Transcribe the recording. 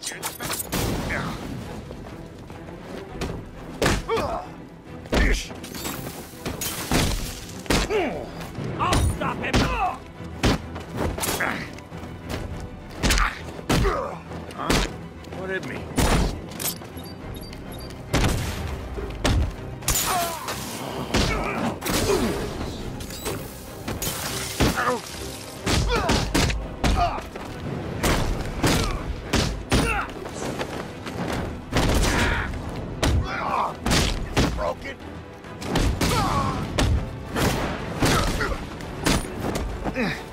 told you it's been... I'll stop him! Huh? What hit me? Ow! Broken.